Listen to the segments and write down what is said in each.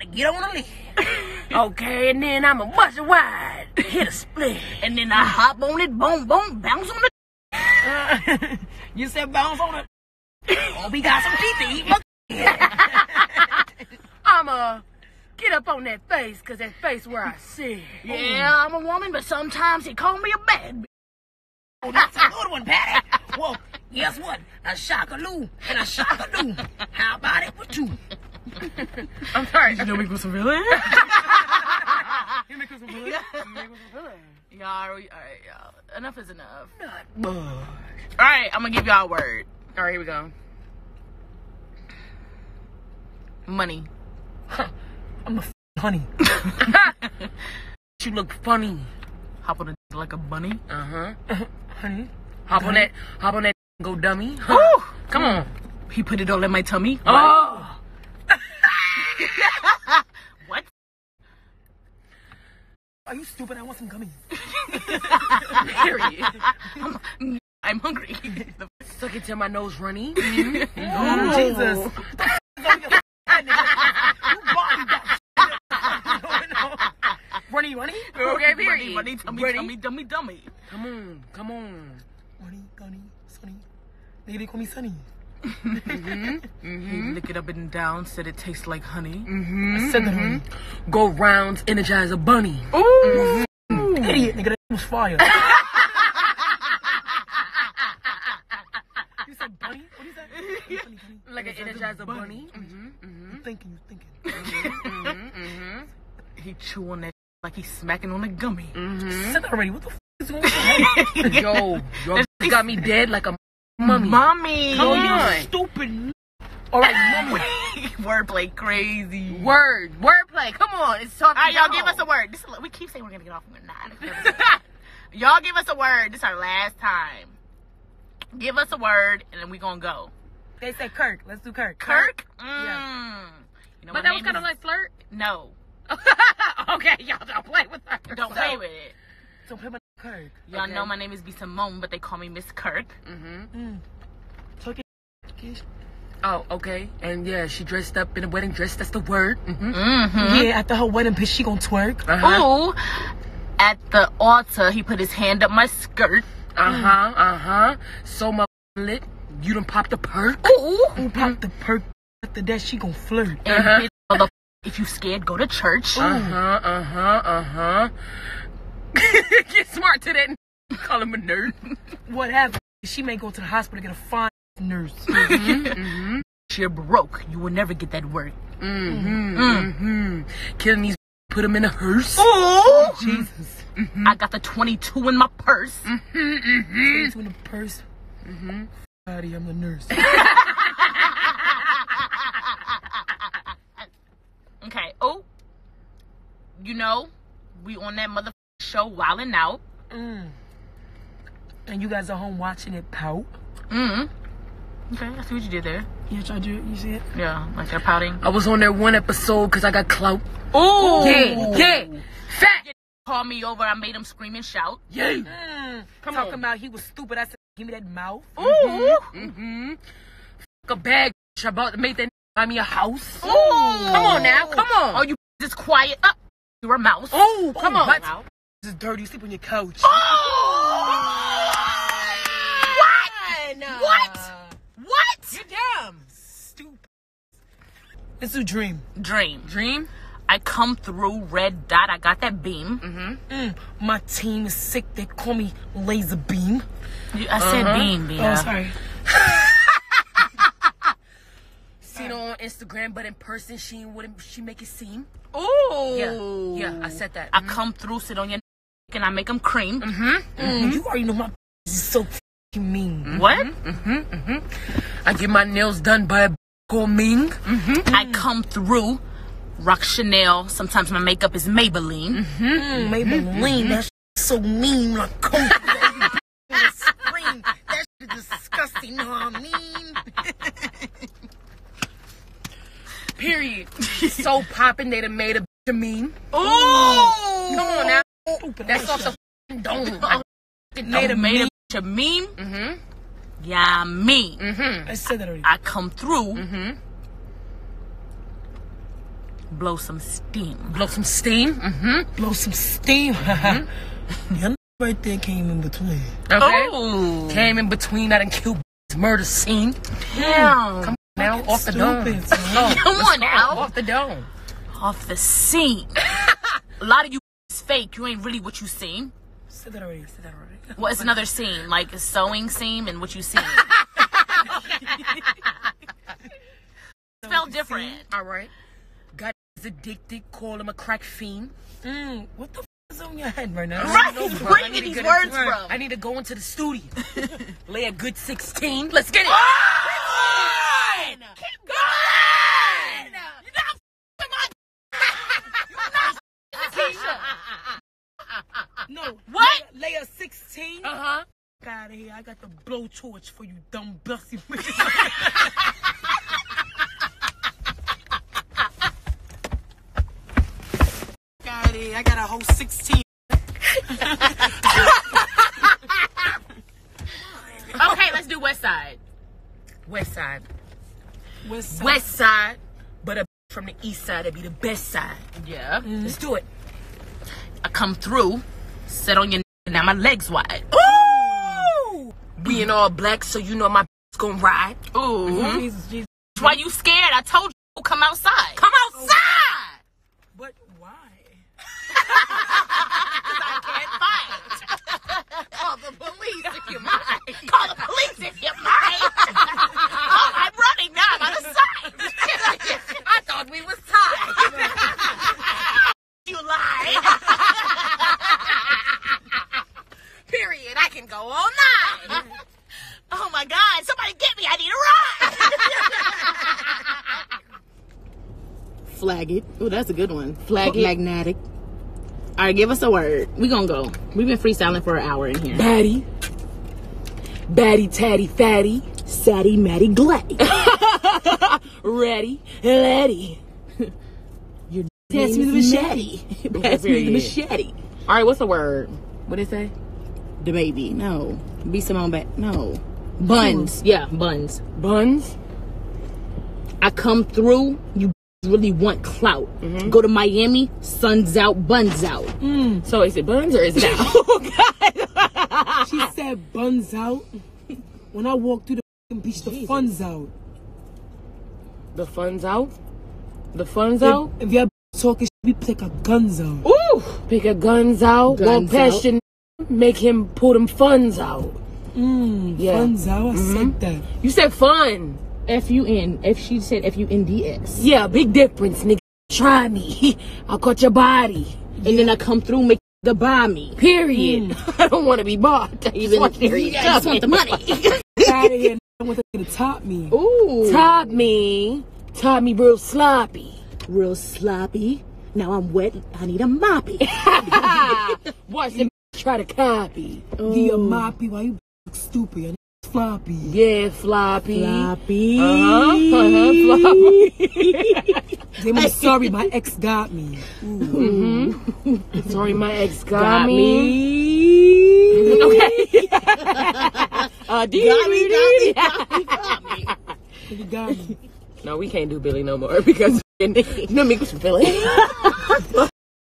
Gee, come out get on the lid. Okay, and then I'ma bust it wide, hit a split. And then I hop on it, boom, boom, bounce on the. Uh, You said bounce on it. Oh, we got some teeth to eat. I'ma get up on that face, cause that face where I sit. Yeah, I'm a woman, but sometimes he call me a bad bitch. Oh, that's a good one, Patty. Well, guess what? A shockaloo and a shockaloo. How about it with two? I'm sorry. You know we go some villain? You make us a villain? You make us a villain. Y'all, all right, y'all. Enough is enough. Not All right, I'm gonna give y'all a word. All right, here we go. Money. I'm a f- honey. you look funny. Hop on a like a bunny. Uh huh. honey. Hop on that. Hop on that. Go dummy. Woo! Come on. He put it all in my tummy. Oh. What? Are you stupid? I want some gummies. Period. I'm hungry. Suck it till my nose runny. Oh, Jesus. runny, runny. Okay, period. Bunny, bunny, tummy, Ready? tummy, dummy, dummy. Come on, come on. Runny, gunny, sunny. Nigga, they call me Sunny. Mm-hmm. Mm-hmm. He lick it up and down, said it tastes like honey. Mm-hmm. I said that honey. Go rounds, energize a bunny. Ooh. Idiot, nigga, that was fire. you said bunny? What is that? Bunny, bunny. Like an energizer bunny. You thinking, you thinking. He chew on that like he's smacking on a gummy. Said that already. What the f is going on? Yo, yo, got me dead like a mummy. Mommy. Come Oh, on. you stupid. All right, mummy. Wordplay crazy. Word, wordplay. Come on, it's talking. All right, y'all give us a word. This is, we keep saying we're gonna get off, we're not. y'all give us a word. This is our last time. Give us a word, and then we gonna go. They say Kirk. Let's do Kirk. Kirk. Mm. Yeah. You know But that was kind of like flirt. no. okay, y'all don't play with her. Don't play with it. Don't play with Kirk. Y'all Okay. know my name is B Simone, but they call me Miss Kirk. Mm. Talk it. Oh, okay. And yeah, she dressed up in a wedding dress. That's the word. Mm-hmm. Mm-hmm. Yeah, after her wedding, bitch, she gonna twerk. Uh-huh. Ooh. At the altar, he put his hand up my skirt. Uh-huh. Uh-huh. So my lit. You done popped the perk. Ooh. Who popped the perk? After that, she gonna flirt. And Uh-huh. bitch, if you scared, go to church. Uh-huh. Uh-huh. Uh-huh. Get smart to that. Call him a nerd. What happened? She may go to the hospital to get a fine nurse. You're broke. You will never get that work. Mm-hmm. Mm-hmm. Killing these put him in a hearse. Ooh. Jesus. I got the 22 in my purse. It's in the purse. Mm-hmm. Daddy, I'm the nurse. Okay. Oh. You know, we on that mother show wildin' out. mm. And you guys are home watching it pout. Mm. Okay, I see what you did there. Yeah, I do. You see it? Yeah, like they're pouting. I was on there one episode because I got clout. Ooh. Yeah, yeah. Fat. Called me over. I made him scream and shout. Yeah. Mm. Come Talking on. about he was stupid. I said, give me that mouth. Ooh. Mm-hmm. Fuck a bag. I about to make that buy me a house. Ooh. Come on now. Come on. Oh, you just quiet up. You're a mouse. Oh, come on. What? This is dirty. You Sleep on your couch. Oh! What? What? What? You're dumb. Stupid. Let's do dream. Dream. Dream? I come through red dot. I got that beam. Mm-hmm. Mm, my team is sick. They call me Laser Beam. You- I said beam, beam. Oh, sorry. Seen her on Instagram, but in person, she wouldn't. She make it seem. Ooh. Yeah, yeah. I said that. I come through, sit on your neck, and I make them cream. Mm, hmm. You already know my is so fucking mean. What? Mhm. I get my nails done by a called Ming. I come through, rock Chanel. Sometimes my makeup is Maybelline. Mm, Maybelline, that shit so mean. Like, come through, you scream. That shit is disgusting. You know what I mean? Period. so popping, they done made a bitch a meme. Ooh. Come on now. That's off the f***ing dome. I f***ing made a made meme. a meme. Mm-hmm. Yeah, me. Mm-hmm. I said that already. I come through. blow some steam. Blow some steam. Mm-hmm. Blow some steam. Your right there came in between. Okay. Oh, Came in between that and killed murder scene. damn. Come on now, off the dome. Stupid, son. Come on now. Off the dome. Off the scene. A lot of you is fake. You ain't really what you seem. Said that already. Said that already. Well, it's another scene, like a sewing seam and what you see. Spelled different. All right. God is addicted. Call him a crack fiend. Mm, what the f- is on your head right now? Right, No, where you get these words from? I need to go into the studio. Lay a good 16. Let's get it. Keep going! Keep going! You're not f***ing my Keisha. No. What? Lay, lay a 16. Uh-huh. out of here. I got the blowtorch for you, dumb bussy. out of here. I got a whole 16. Okay, let's do West Side. West side. West side. West side. But a from the east side, that'd be the best side. Yeah. Let's do it. I come through, sit on your now my legs wide. Ooh! Being all black, so you know my gonna ride. Ooh. Mm-hmm. Jesus, Jesus. Why you scared? I told you come outside. Come outside! But why? Because I can't fight. Call the police if you mind. Call the police if you mind. oh, I'm running now. I'm out of sight. I thought we was tied. you lie. Period. I can go all night. oh my God! Somebody get me! I need a ride. Flag it. Oh, that's a good one. Flag it. Magnetic. All right, give us a word. We gonna go. We've been freestyling for an hour in here. Batty. Batty, tatty, fatty. Satty, Matty, Gladdy. Ready, ready. Pass me the machete. Pass me the machete. All right, what's the word? What did it say? The baby. No. B Simone back. No. Buns. Yeah, buns. Buns. I come through. You really want clout. Mm-hmm. Go to Miami. Sun's out. Buns out. Mm. So is it buns or is it out? Oh, she said buns out. When I walk through the beach, the fun's out. the fun's out. The fun's out. If, if y'all talking, we pick our guns out. Ooh, pick a guns out. Guns Walk past your n- make him pull them funds out. Mm, Yeah. Fun's out. I said mm-hmm. that. You said fun. F U N. If she said F U N D S. Yeah, big difference, nigga. Try me. I'll cut your body. And then I come through, make the buy me. Period. Hmm. I don't want to be bought. I just Even want to I just want the money. Out of here. I want them to top me. Ooh. Top me. Top me real sloppy. Real sloppy. Now I'm wet. I need a moppy. Watch them try to copy. Oh. Give a moppy. Why you stupid? Floppy. Yeah, floppy. Floppy. Uh-huh, uh-huh, floppy. Then I'm sorry, my ex got me. Sorry, my ex got, Got me. me. Okay. uh, Got me, got me, got me, got me. Got me. No, we can't do Billy no more because no me was Billy.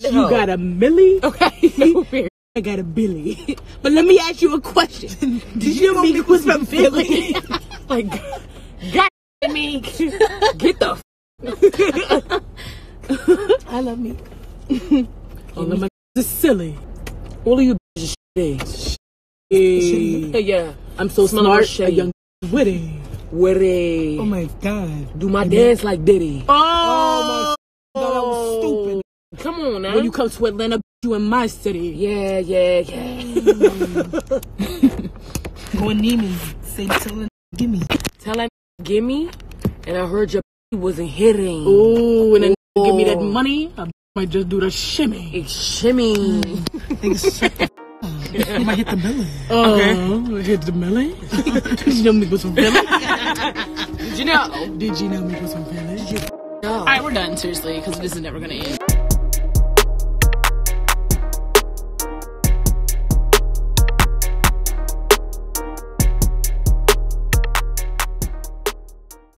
You got a Millie? okay. I got a Billy. But let me ask you a question. Did you know Meek was from Philly? like, God me, get the. F- I love me. All of my is silly. all of you bitches shitty. Yeah, yeah. I'm so of smart. A young Witty. Witty. Oh my god. Do my dance like Diddy. Oh, oh God, that was stupid. Come on now. when you come to Atlanta, you in my city. yeah, yeah, yeah. Go and need me. Say tell her give me. Tell that gimme, and I heard your wasn't hitting. Ooh, and then give me that money. I might just do the shimmy. It's shimmy. Nigga, shut the f- up. You might hit the million. Uh, hit the Millie. Did you know me was from Philly? Did you know? Did you know me was from Philly? All right, we're done. Seriously, because this is never gonna end.